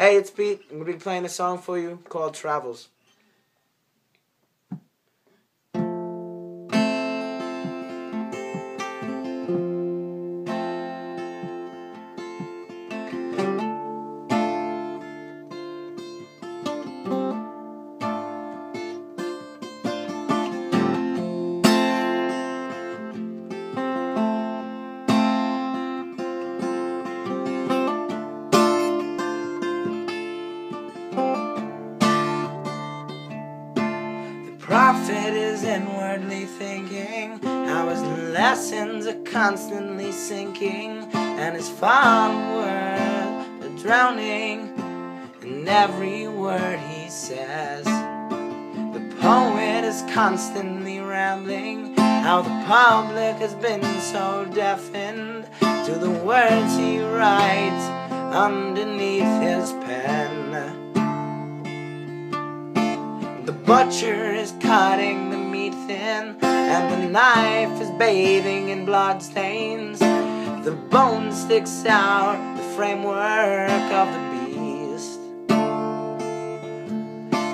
Hey, it's Pete. I'm gonna be playing a song for you called Travels. Prophet is inwardly thinking how his lessons are constantly sinking and his followers are drowning in every word he says. The poet is constantly rambling how the public has been so deafened to the words he writes underneath his pen. The butcher is cutting the meat thin, and the knife is bathing in blood stains. The bone sticks out the framework of the beast.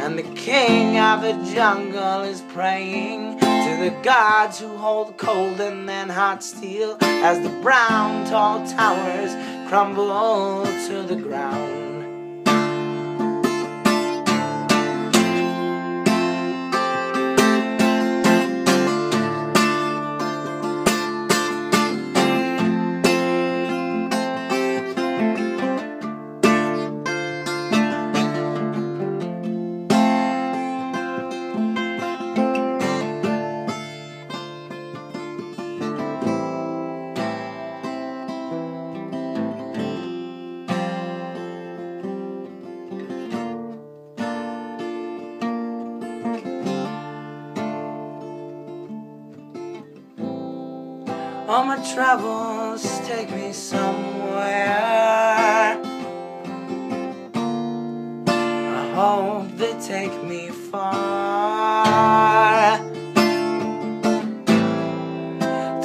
And the king of the jungle is praying to the gods who hold cold and then hot steel as the brown tall towers crumble to the ground. All my travels take me somewhere. I hope they take me far.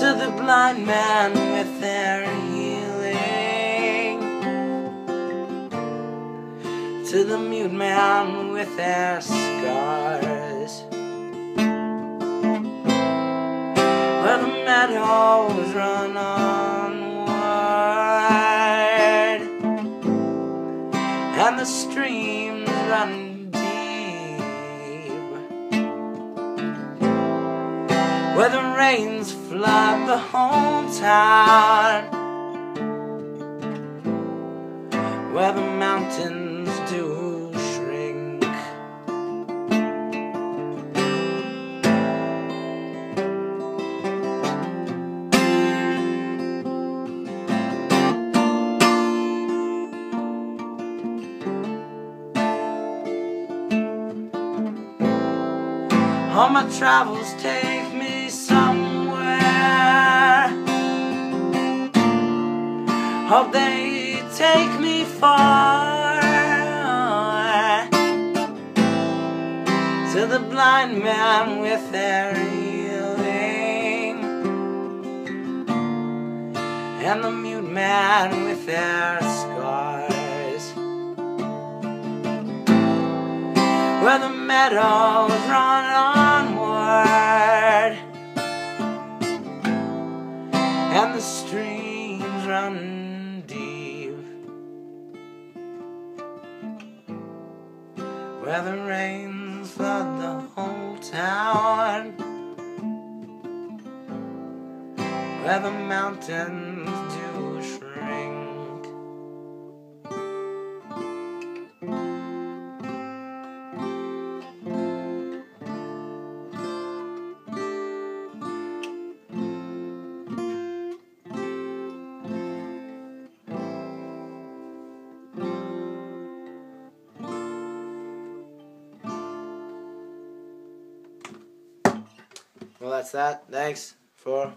To the blind man with their healing. To the mute man with their scars. Where the meadows run onward and the streams run deep where the rains flood the whole town where the mountains All my travels take me somewhere. Hope they take me far. To the blind man with their healing, and the mute man with their scars. Where the meadows run onward and the streams run deep. Where the rains flood the whole town. Where the mountains do Well, that's that. Thanks for